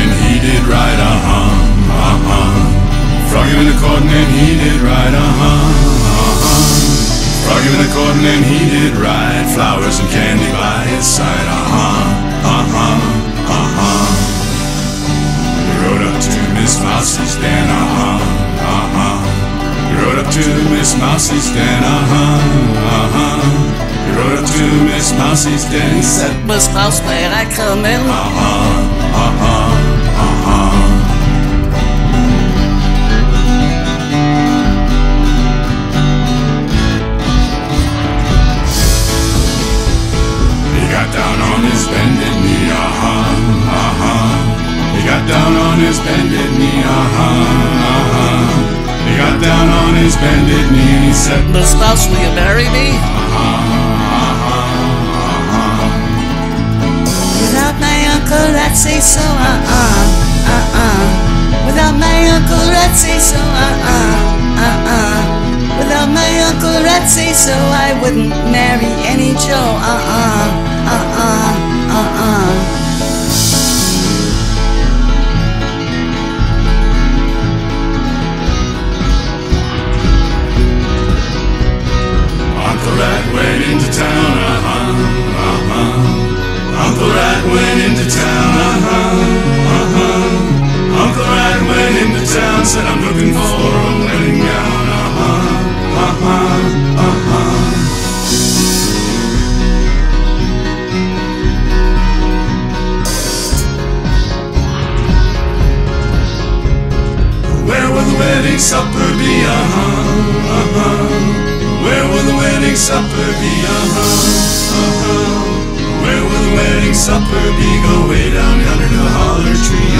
and he did right, uh huh, uh huh. Froggy went a courting and he did right, uh huh, uh huh. Froggy went a courting and he did right, flowers and candy by his side, uh huh, uh huh, uh huh. He rode up to Miss Miss Mousie's den. He rode up to Miss Mousie's den, he said, Miss Mouse, may I come in? uh huh, uh huh, uh huh. He got down on his bended knee, uh-huh, uh-huh. He got down on his bended knee, uh-huh, his bended knee and he said, Miss Mouse, will you marry me? Without my uncle, I'd say so, uh-uh, uh-uh. Without my uncle, I'd say so, uh-uh, uh-uh. Without my uncle, I'd say so, I wouldn't marry any Joe, uh-uh, looking for a gown, uh-huh, uh-huh, uh-huh. Where will the wedding supper be, uh-huh, uh-huh. Where will the wedding supper be? Uh huh. Uh huh. Where will the wedding supper be? Go way down yonder to the holler tree.